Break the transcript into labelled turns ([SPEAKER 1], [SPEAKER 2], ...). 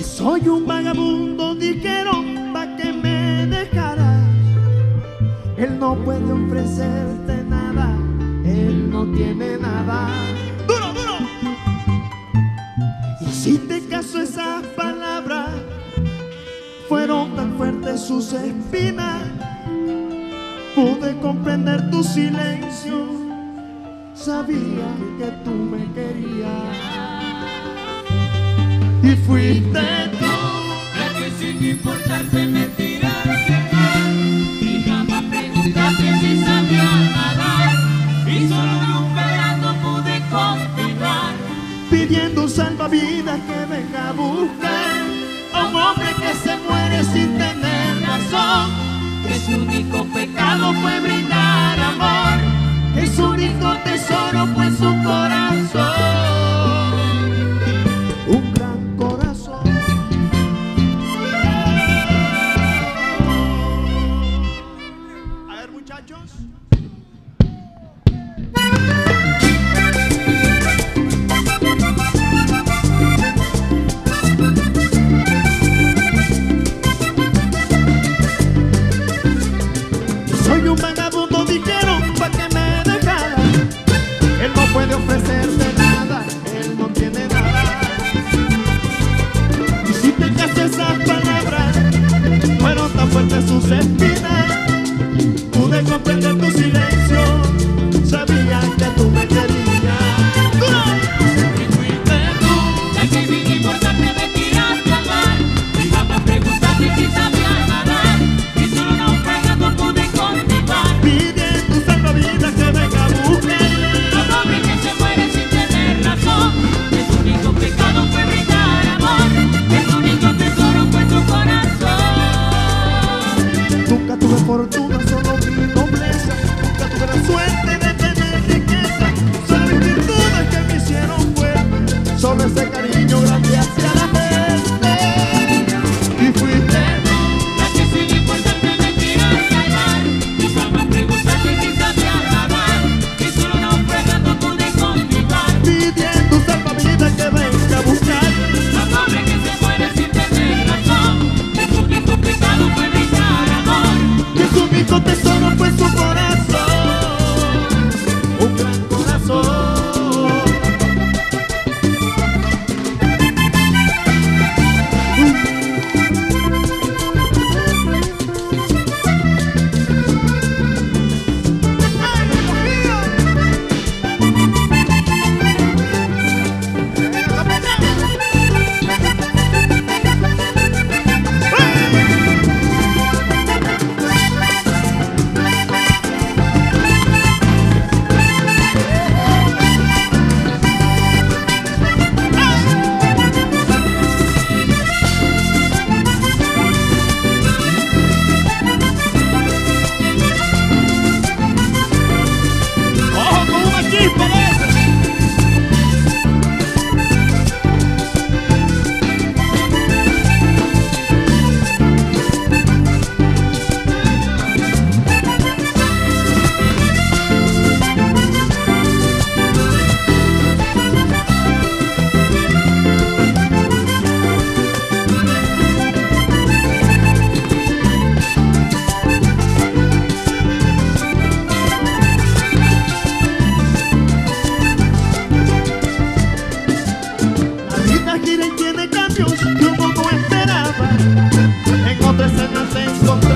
[SPEAKER 1] Y soy un vagabundo, dijeron, pa' que me dejaras. Él no puede ofrecerte nada, él no tiene nada. ¡Duro, duro! Y si te caso esas palabras, fueron tan fuertes sus espinas, pude comprender tu silencio, sabía que tú me querías. Y fuiste tú.
[SPEAKER 2] La que sin importarte me tiraste Y jamás preguntaste si sabía nadar Y solo recuperando pude continuar
[SPEAKER 1] pidiendo salvavidas que venga a buscar a un hombre que se muere sin tener razón.
[SPEAKER 2] Que su único pecado fue brindar amor
[SPEAKER 1] Que su único tesoro fue su corazón. no me
[SPEAKER 2] seca anúncios que
[SPEAKER 1] o mundo esperava. Encontra cenas sem sofrer